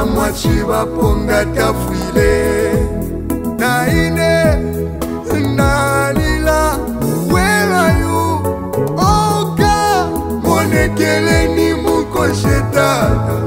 na mwasi baponga ta frile naine nalila werayu oka monekeleni mukoshetana